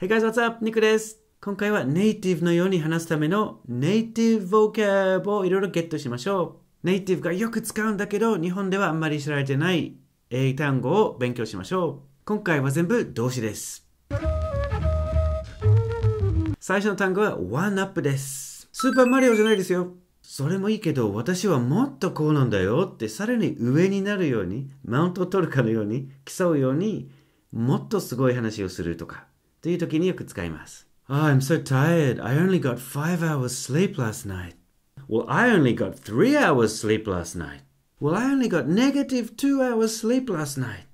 Hey guys, what's up? ニクです。今回はネイティブのように話すためのネイティブボキャブをいろいろゲットしましょう。ネイティブがよく使うんだけど、日本ではあんまり知られてない英単語を勉強しましょう。今回は全部動詞です。最初の単語は one up です。スーパーマリオじゃないですよ。それもいいけど、私はもっとこうなんだよって、さらに上になるように、マウントを取るかのように、競うように、もっとすごい話をするとか、という時によく使います。Oh, I'm so tired. I only got five hours sleep last night. Well, I only got three hours sleep last night. Well, I only got negative two hours sleep last night.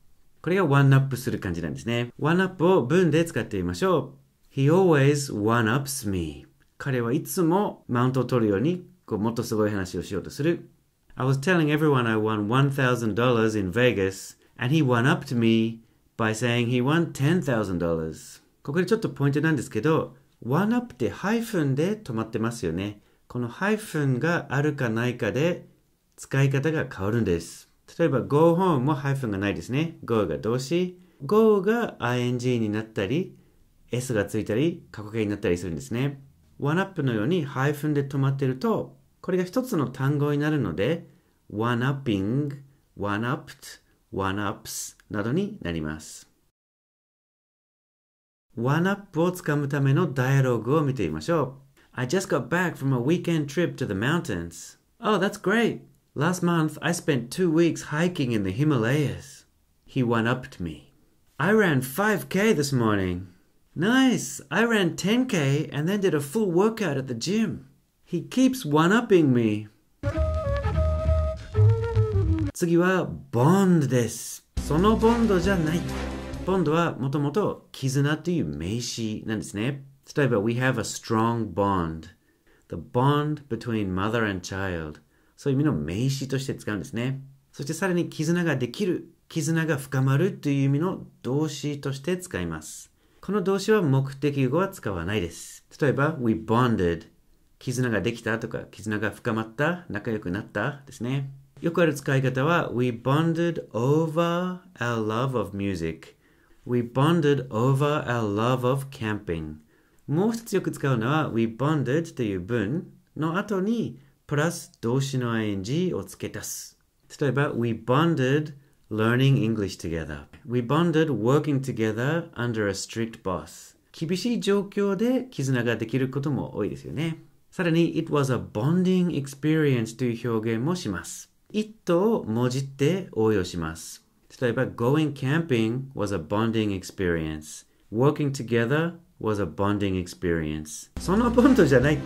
これがワンアップする感じなんですね。ワンアップを文で使ってみましょう。He always one-ups me. 彼はいつもマウントを取るように、こうもっとすごい話をしようとする。I was telling everyone I won $1,000 in Vegas, and he one-upped me by saying he won $10,000. ここでちょっとポイントなんですけど、one-up ってハイフンで止まってますよね。このハイフンがあるかないかで使い方が変わるんです。例えば go home もハイフンがないですね。go が動詞。go が ing になったり、s がついたり、過去形になったりするんですね。one up のようにハイフンで止まってると、これが一つの単語になるので、one upping, one upped, one ups などになります。one up をつかむためのダイアログを見てみましょう。I just got back from a weekend trip to the mountains. Oh, that's great. Last month I spent two weeks hiking in the Himalayas. He one upped me. I ran 5k this morning. Nice. I ran 10k and then did a full workout at the gym. He keeps one upping me. 次は bond です。そのボンドじゃない。 ボンドはもともと絆という名詞なんですね。例えば、we have a strong bond. The bond between mother and child. そういう意味の名詞として使うんですね。そしてさらに絆ができる、絆が深まるという意味の動詞として使います。この動詞は目的語は使わないです。例えば、we bonded。絆ができたとか、絆が深まった、仲良くなったですね。よくある使い方は、we bonded over our love of music. We bonded over our love of camping. もう一つよく使うのは we bonded という文の後にプラス動詞の ing を付け足す。例えば we bonded learning English together. We bonded working together under a strict boss. 厳しい状況で絆ができることも多いですよね。さらに it was a bonding experience という表現もします。it をもじって応用します。 例えば going camping was a bonding experience. Working together was a bonding experience. そのボンドじゃないって。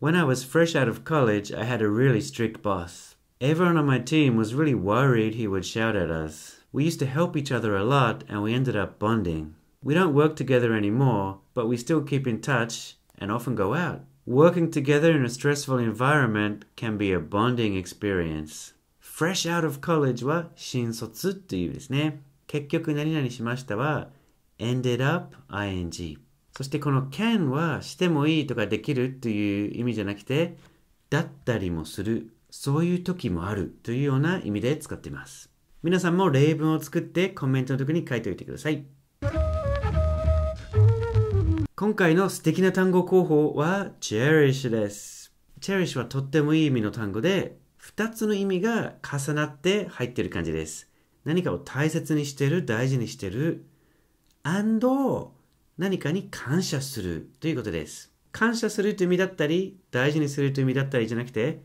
When I was fresh out of college, I had a really strict boss. Everyone on my team was really worried he would shout at us. We used to help each other a lot and we ended up bonding. We don't work together anymore, but we still keep in touch and often go out. Working together in a stressful environment can be a bonding experience. Fresh out of college は新卒っていう意味ですね。結局何々しましたは ended up ing。そしてこの can はしてもいいとかできるという意味じゃなくてだったりもする。そういう時もあるというような意味で使っています。皆さんも例文を作ってコメントの時に書いておいてください。今回の素敵な単語候補は cherish です。cherish はとってもいい意味の単語で二つの意味が重なって入っている感じです。何かを大切にしてる、大事にしてる、and 何かに感謝するということです。感謝するという意味だったり、大事にするという意味だったりじゃなくて、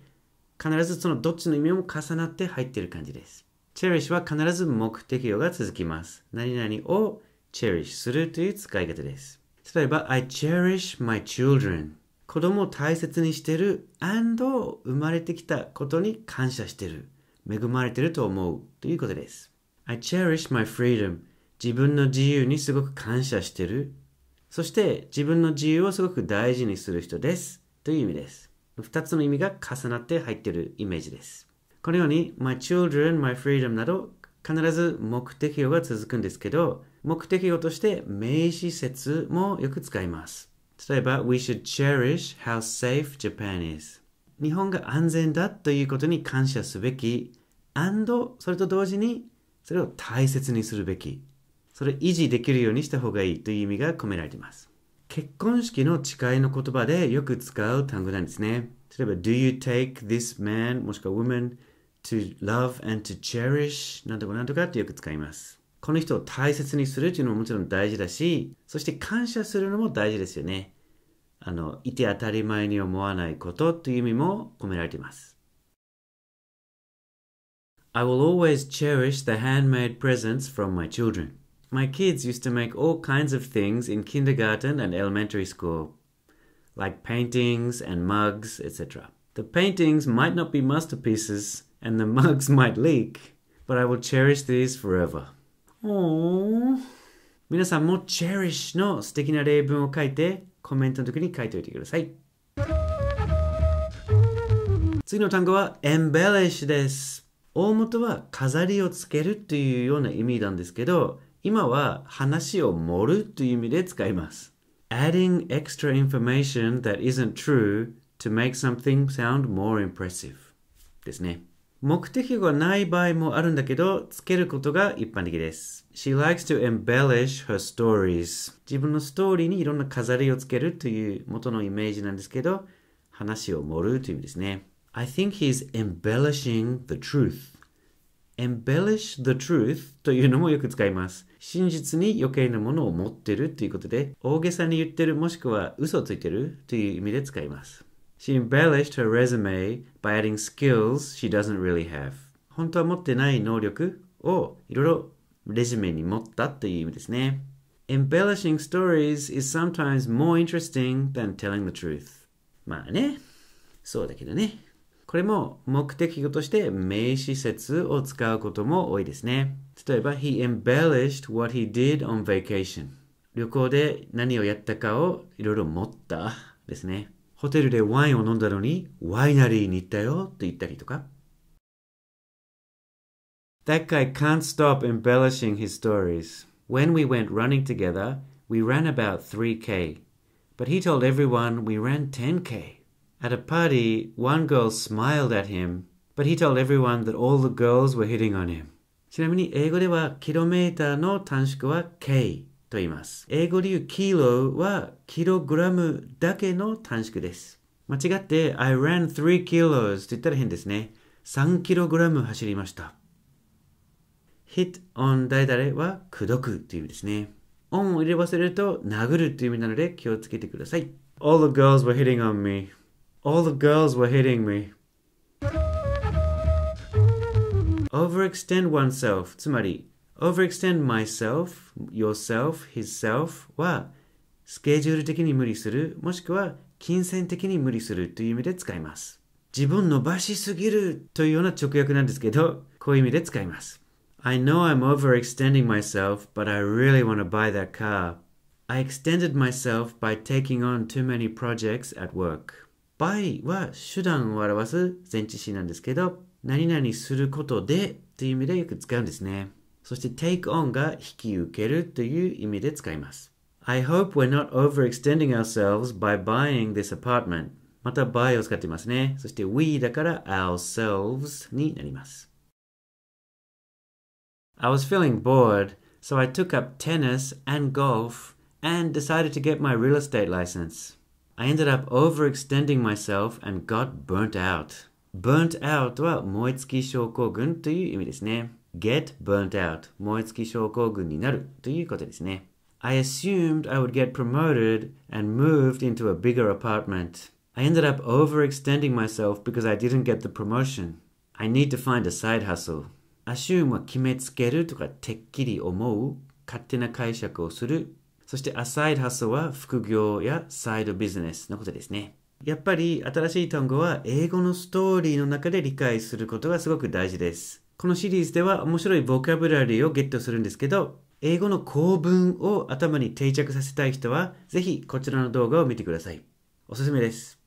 必ずそのどっちの意味も重なって入っている感じです。cherish は必ず目的語が続きます。何々を cherish するという使い方です。例えば、I cherish my children. 子供を大切にしてる生まれてきたことに感謝してる。恵まれてると思うということです。I cherish my freedom. 自分の自由にすごく感謝してる。そして自分の自由をすごく大事にする人です。という意味です。二つの意味が重なって入っているイメージです。このように my children, my freedom など必ず目的語が続くんですけど、目的語として名詞説もよく使います。例えば、We should cherish how safe Japan is. 日本が安全だということに感謝すべき。and それと同時にそれを大切にするべき。それ維持できるようにした方がいいという意味が込められています。結婚式の誓いの言葉でよく使う単語なんですね。例えば、Do you take this man もしくは woman to love and to cherish なんとかなんとかってよく使います。この人を大切にするっていうのももちろん大事だし、そして感謝するのも大事ですよね。あの、いて当たり前に思わないことという意味も込められています。I will always cherish the handmade presents from my children. My kids used to make all kinds of things in kindergarten and elementary school, like paintings and mugs, etc. The paintings might not be masterpieces, and the mugs might leak, but I will cherish these forever. 皆さんも cherish の素敵な例文を書いてコメントの時に書いておいてください。次の単語は embellish です。大元は飾りをつけるというような意味なんですけど、今は話を盛るという意味で使います。adding extra information that isn't true to make something sound more impressive ですね。目的がない場合もあるんだけど、つけることが一般的です。She likes to embellish her stories. 自分のストーリーにいろんな飾りをつけるという元のイメージなんですけど、話を盛るという意味ですね。I think he's embellishing the truth. embellish the truth というのもよく使います。真実に余計なものを持ってるということで、大げさに言ってるもしくは嘘をついてるという意味で使います。She embellished her resume by adding skills she doesn't really have. 本当は持ってない能力をいろいろレジュメに持ったという意味ですね。Embellishing stories is sometimes more interesting than telling the truth. まあね、そうだけどね。これも目的語として名詞説を使うことも多いですね。例えば、He embellished what he did on vacation. 旅行で何をやったかをいろいろ持ったですね。ホテルでワインを飲んだのに、ワイナリーに行ったよと言ったりとか。That guy can't stop embellishing his stories. When we went running together, we ran about 3k. But he told everyone we ran 10k. At a party, one girl smiled at him, but he told everyone that all the girls were hitting on him. ちなみに英語ではキロメーターの短縮は K と言います。英語で言うキロはキログラムだけの短縮です。間違って I ran 3 kilos と言ったら変ですね。3キログラム走りました。hit on 誰々は口説くという意味ですね。on を入れ忘れると殴るという意味なので気をつけてください。All the girls were hitting on me. All the girls were hitting me. overextend oneself つまり overextend myself, yourself, his self はスケジュール的に無理するもしくは金銭的に無理するという意味で使います。自分伸ばしすぎるというような直訳なんですけど、こういう意味で使います。I know I'm overextending myself, but I really want to buy that car. I extended myself by taking on too many projects at work. by は手段を表す前置詞なんですけど、何々することでという意味でよく使うんですね。そして take on が引き受けるという意味で使います。I hope we're not overextending ourselves by buying this apartment. また by を使っていますね。そして we だから ourselves になります。I was feeling bored, so I took up tennis and golf and decided to get my real estate license. I ended up overextending myself and got burnt out. burnt out は燃え尽き症候群という意味ですね。 Get burnt out 燃え尽き症候群になるということですね。I assumed I would get promoted and moved into a bigger apartment. I ended up overextending myself because I didn't get the promotion. I need to find a side hustle. assume は決めつけるとかてっきり思う、勝手な解釈をする。そして a side hustle は副業やサイドビジネスのことですね。やっぱり新しい単語は英語のストーリーの中で理解することがすごく大事です。このシリーズでは面白いボキャブラリーをゲットするんですけど、英語の構文を頭に定着させたい人は、ぜひこちらの動画を見てください。おすすめです。